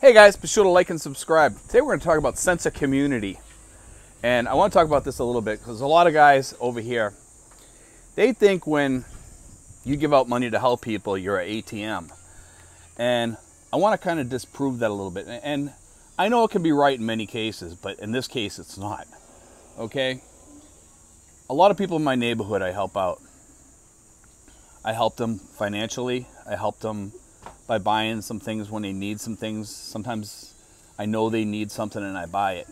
Hey guys, be sure to like and subscribe. Today we're going to talk about sense of community. And I want to talk about this a little bit because a lot of guys over here, they think when you give out money to help people, you're an ATM. And I want to kind of disprove that a little bit. And I know it can be right in many cases, but in this case, it's not. Okay? A lot of people in my neighborhood I help out. I help them financially, I help them by buying some things when they need some things. Sometimes I know they need something and I buy it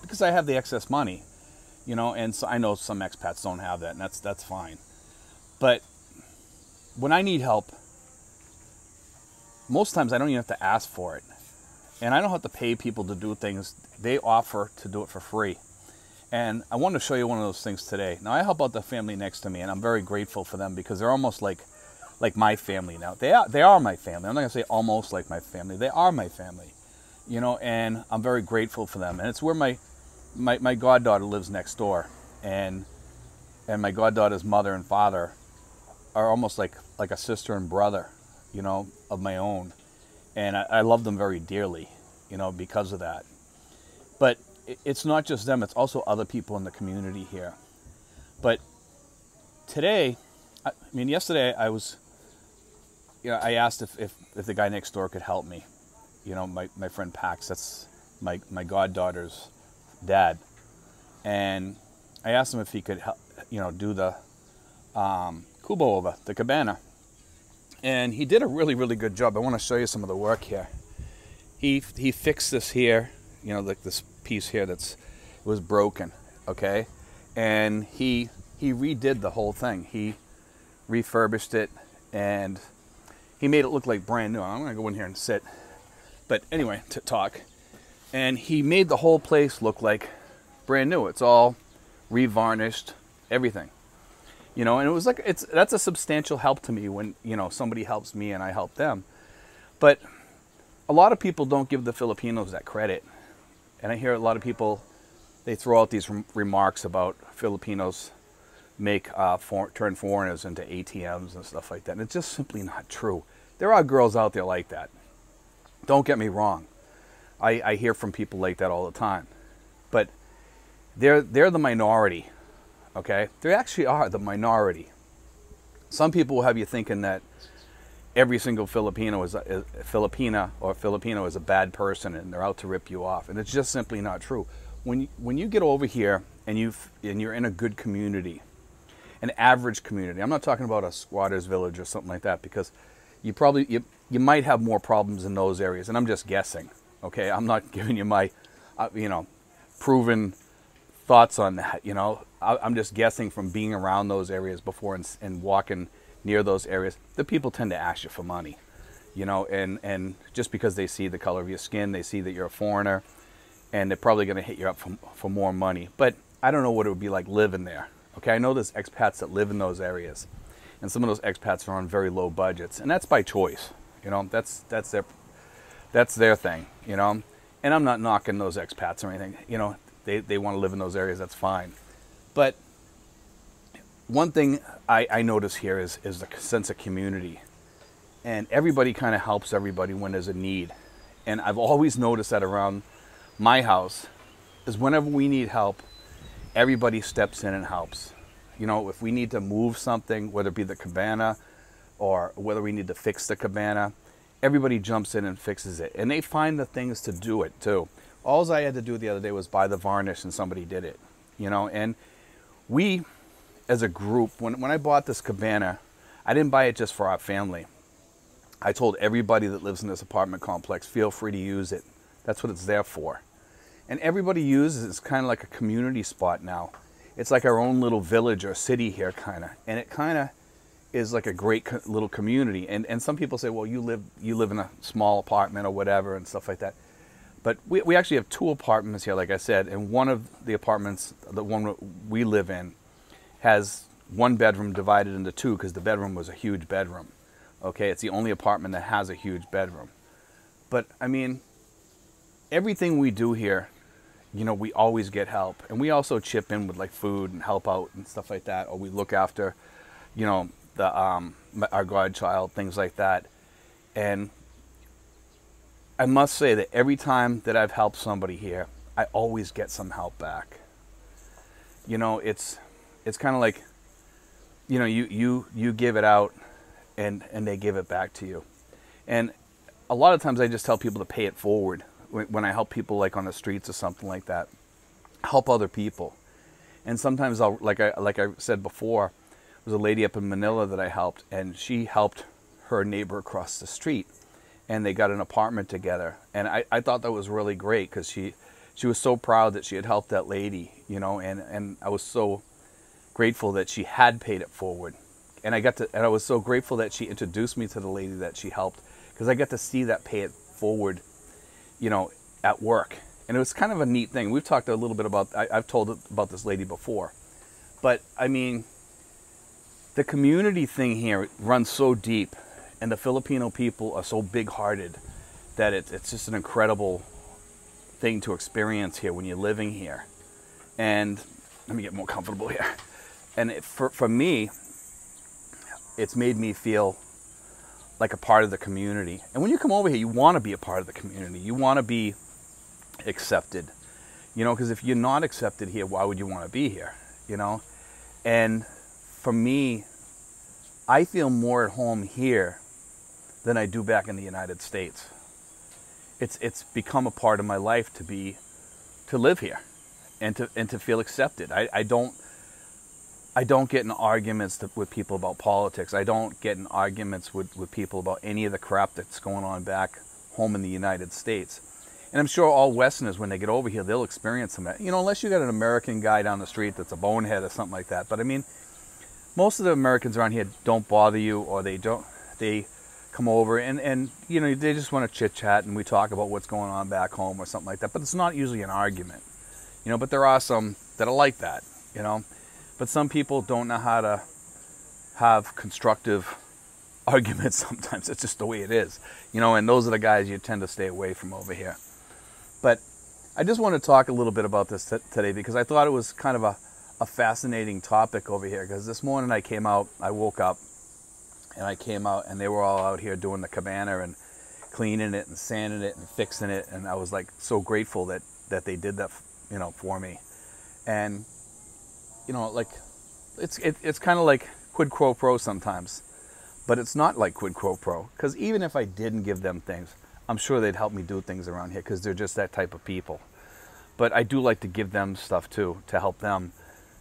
because I have the excess money, you know. And so I know some expats don't have that, and that's that's fine. But when I need help, most times I don't even have to ask for it, and I don't have to pay people to do things. They offer to do it for free. And I want to show you one of those things today. Now I help out the family next to me, and I'm very grateful for them because they're almost like like my family now. They are they are my family. I'm not gonna say almost like my family. They are my family, you know, and I'm very grateful for them. And it's where my my, my goddaughter lives next door, and and my goddaughter's mother and father are almost like like a sister and brother, you know, of my own, and I, I love them very dearly, you know, because of that. But it's not just them; it's also other people in the community here. But today, I mean, yesterday I was you know, I asked if, if, if the guy next door could help me. You know, my, my friend Pax, that's my, my goddaughter's dad. And I asked him if he could help, you know, do the um, Kubo over, the cabana. And he did a really, really good job. I want to show you some of the work here. He, he fixed this here, you know, like this piece here that's was broken, okay? And he he redid the whole thing. He refurbished it and he made it look like brand new. I'm gonna go in here and sit, but anyway, to talk. And he made the whole place look like brand new. It's all revarnished, everything. You know, and it was like it's that's a substantial help to me when you know somebody helps me and I help them. But a lot of people don't give the Filipinos that credit, and I hear a lot of people they throw out these remarks about Filipinos make uh, for, turn foreigners into ATMs and stuff like that. And it's just simply not true. There are girls out there like that. Don't get me wrong. I, I hear from people like that all the time. But they're, they're the minority, okay? They actually are the minority. Some people will have you thinking that every single Filipino is a, Filipina or Filipino is a bad person and they're out to rip you off. And it's just simply not true. When you, when you get over here and, you and you're in a good community, an average community. I'm not talking about a squatters village or something like that because you probably you, you might have more problems in those areas and I'm just guessing. Okay, I'm not giving you my uh, you know proven thoughts on that. You know, I, am just guessing from being around those areas before and, and walking near those areas. The people tend to ask you for money. You know, and and just because they see the color of your skin, they see that you're a foreigner, and they're probably going to hit you up for, for more money. But I don't know what it would be like living there. Okay, I know there's expats that live in those areas, and some of those expats are on very low budgets, and that's by choice. You know, that's that's their that's their thing. You know, and I'm not knocking those expats or anything. You know, they they want to live in those areas. That's fine, but one thing I, I notice here is is the sense of community, and everybody kind of helps everybody when there's a need, and I've always noticed that around my house is whenever we need help everybody steps in and helps. You know, if we need to move something, whether it be the cabana or whether we need to fix the cabana, everybody jumps in and fixes it. And they find the things to do it too. All I had to do the other day was buy the varnish and somebody did it. You know, and we as a group, when, when I bought this cabana, I didn't buy it just for our family. I told everybody that lives in this apartment complex, feel free to use it. That's what it's there for and everybody uses it. It's kind of like a community spot now. It's like our own little village or city here, kind of, and it kind of is like a great co- little community. And and some people say, well, you live you live in a small apartment or whatever and stuff like that. But we, we actually have two apartments here, like I said, and one of the apartments, the one we live in, has one bedroom divided into two because the bedroom was a huge bedroom. Okay, it's the only apartment that has a huge bedroom. But I mean, everything we do here you know, we always get help. And we also chip in with like food and help out and stuff like that. Or we look after, you know, the um, our godchild, things like that. And I must say that every time that I've helped somebody here, I always get some help back. You know, it's it's kind of like you know, you you you give it out and and they give it back to you. And a lot of times I just tell people to pay it forward when, I help people like on the streets or something like that. Help other people. And sometimes I'll like I like I said before, there was a lady up in Manila that I helped and she helped her neighbor across the street and they got an apartment together. And I, I thought that was really great because she she was so proud that she had helped that lady, you know, and, and I was so grateful that she had paid it forward. And I got to and I was so grateful that she introduced me to the lady that she helped because I got to see that pay it forward, you know, at work. And it was kind of a neat thing. We've talked a little bit about I, I've told about this lady before. But I mean the community thing here runs so deep and the Filipino people are so big-hearted that it, it's just an incredible thing to experience here when you're living here. And let me get more comfortable here. And it, for for me, it's made me feel like a part of the community. And when you come over here, you want to be a part of the community. You want to be accepted. You know, because if you're not accepted here, why would you want to be here? You know? And for me, I feel more at home here than I do back in the United States. It's it's become a part of my life to be to live here and to and to feel accepted. I, I don't I don't get in arguments to, with people about politics. I don't get in arguments with, with people about any of the crap that's going on back home in the United States. And I'm sure all Westerners, when they get over here, they'll experience some. You know, unless you got an American guy down the street that's a bonehead or something like that. But I mean, most of the Americans around here don't bother you, or they don't. They come over and, and you know they just want to chit chat and we talk about what's going on back home or something like that but it's not usually an argument you know but there are some that are like that you know but some people don't know how to have constructive arguments sometimes. It's just the way it is you know and those are the guys you tend to stay away from over here. But i just want to talk a little bit about this today because i thought it was kind of a, a fascinating topic over here because this morning i came out i woke up and I came out and they were all out here doing the cabana and cleaning it and sanding it and fixing it. And I was like so grateful that that they did that you know for me. And you know like it's it, it's kind of like quid pro quo sometimes but it's not like quid pro quo because even if I didn't give them things I'm sure they'd help me do things around here because they're just that type of people but I do like to give them stuff too to help them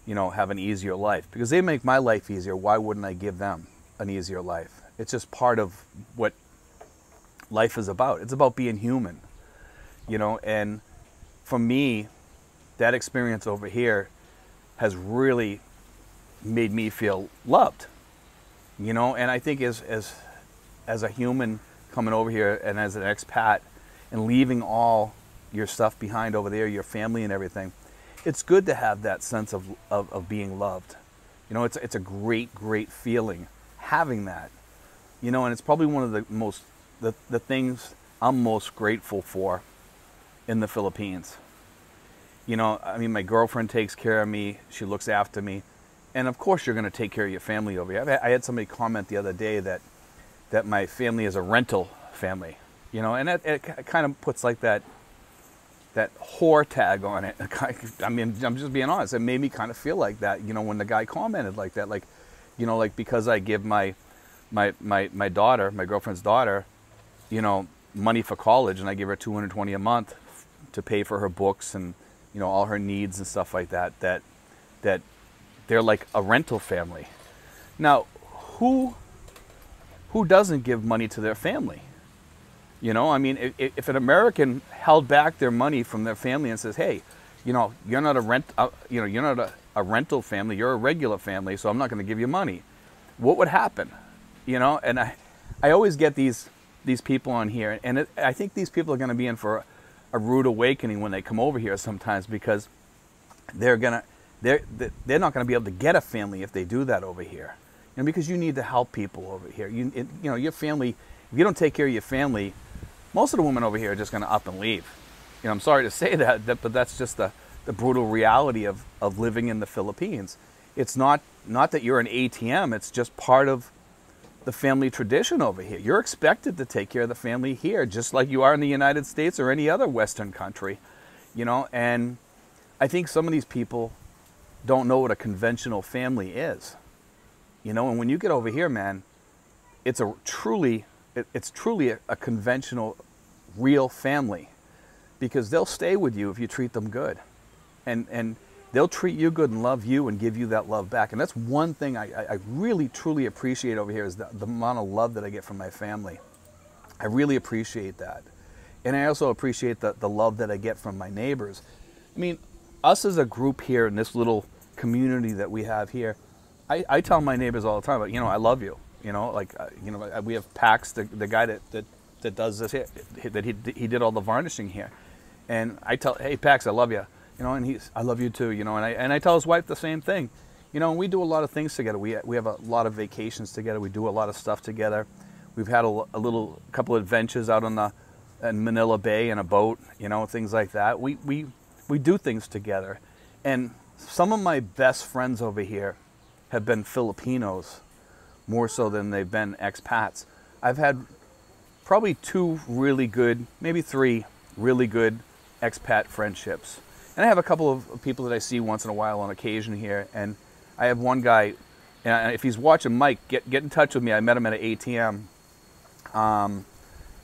you know have an easier life because they make my life easier why wouldn't I give them an easier life. It's just part of what life is about. It's about being human, you know. And for me, that experience over here has really made me feel loved, you know. And I think as as as a human coming over here and as an expat and leaving all your stuff behind over there, your family and everything, it's good to have that sense of, of, of being loved. You know, it's, it's a great, great feeling having that. You know, and it's probably one of the most the, the things I'm most grateful for in the Philippines. You know, I mean, my girlfriend takes care of me. She looks after me, and of course, you're going to take care of your family over here. I had somebody comment the other day that that my family is a rental family. You know, and it, it kind of puts like that that whore tag on it. I mean, I'm just being honest. It made me kind of feel like that. You know, when the guy commented like that, like you know, like because I give my my my my daughter, my girlfriend's daughter, you know, money for college, and I give her 220 a month to pay for her books and you know all her needs and stuff like that. That that they're like a rental family. Now, who who doesn't give money to their family? You know, I mean, if, if an American held back their money from their family and says, "Hey, you know, you're not a rent, uh, you know, you're not a, a rental family, you're a regular family, so I'm not going to give you money. What would happen? You know, and I, I always get these these people on here, and it, I think these people are going to be in for a, rude awakening when they come over here sometimes because they're gonna they're they're not going to be able to get a family if they do that over here. Know, because you need to help people over here. You it, you know your family. If you don't take care of your family, most of the women over here are just going to up and leave. You know, I'm sorry to say that, that but that's just the the brutal reality of, of living in the Philippines. It's not not that you're an ATM, it's just part of the family tradition over here. You're expected to take care of the family here, just like you are in the United States or any other Western country, you know. And I think some of these people don't know what a conventional family is, you know. And when you get over here, man, it's a truly, it's truly a, a conventional, real family, because they'll stay with you if you treat them good, and and they'll treat you good and love you and give you that love back. And that's one thing I, I really truly appreciate over here is the, the amount of love that I get from my family. I really appreciate that. And I also appreciate the, the love that I get from my neighbors. I mean, us as a group here in this little community that we have here, I, I tell my neighbors all the time, you know, I love you. You know, like, uh, you know, we have Pax, the, the guy that, that, that does this here, that he, he did all the varnishing here. And I tell, hey, Pax, I love you you know, and he's, I love you too, you know, and I, and I tell his wife the same thing. You know, and we do a lot of things together. We, we have a lot of vacations together. We do a lot of stuff together. We've had a, a little couple of adventures out on the in Manila Bay in a boat, you know, things like that. We, we, we do things together. And some of my best friends over here have been Filipinos more so than they've been expats. I've had probably two really good, maybe three really good expat friendships. And I have a couple of people that I see once in a while on occasion here. And I have one guy, and if he's watching Mike, get, get in touch with me. I met him at an ATM. Um,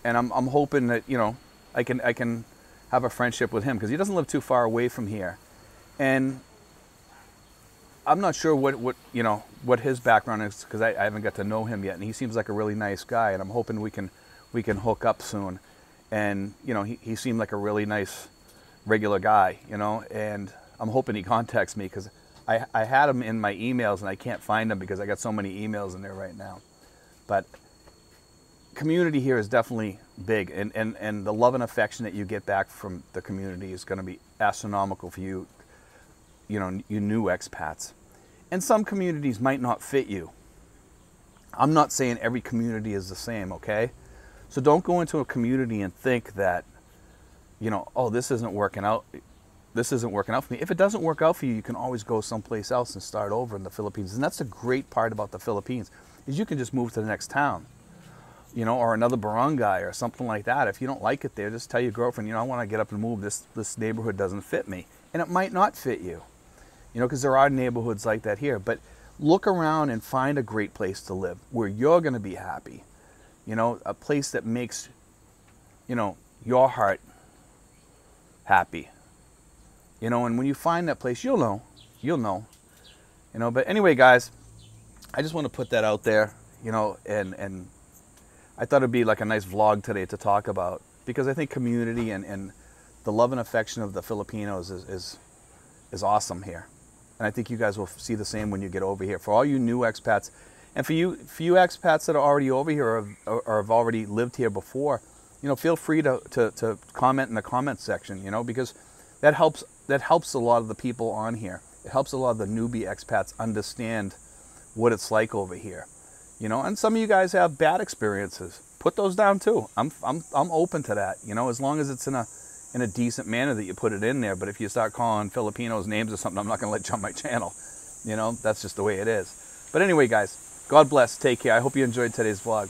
and I'm, I'm hoping that, you know, I can, I can have a friendship with him because he doesn't live too far away from here. And I'm not sure what, what you know what his background is because I, I, haven't got to know him yet, and he seems like a really nice guy, and I'm hoping we can we can hook up soon. And you know, he, he seemed like a really nice regular guy, you know, and I'm hoping he contacts me because I, I had him in my emails and I can't find him because I got so many emails in there right now. But community here is definitely big, and, and, and the love and affection that you get back from the community is going to be astronomical for you, you know, you new expats. And some communities might not fit you. I'm not saying every community is the same, okay? So don't go into a community and think that you know, oh, this isn't working out. This isn't working out for me. If it doesn't work out for you, you can always go someplace else and start over in the Philippines. And that's the great part about the Philippines is you can just move to the next town, you know, or another barangay or something like that. If you don't like it there, just tell your girlfriend, you know, I want to get up and move. This this neighborhood doesn't fit me, and it might not fit you, you know, because there are neighborhoods like that here. But look around and find a great place to live where you're going to be happy, you know, a place that makes, you know, your heart happy. You know, and when you find that place, you'll know. You'll know. You know, but anyway, guys, I just want to put that out there, you know, and and I thought it'd be like a nice vlog today to talk about because I think community and, and the love and affection of the Filipinos is, is is awesome here. And I think you guys will see the same when you get over here. For all you new expats, and for you for you expats that are already over here or, or, or have already lived here before, you know, feel free to, to, to comment in the comments section, you know, because that helps that helps a lot of the people on here. It helps a lot of the newbie expats understand what it's like over here. You know, and some of you guys have bad experiences. Put those down too. I'm I'm I'm open to that, you know, as long as it's in a in a decent manner that you put it in there. But if you start calling Filipinos names or something, I'm not going to let you on my channel. You know, that's just the way it is. But anyway, guys, God bless. Take care. I hope you enjoyed today's vlog.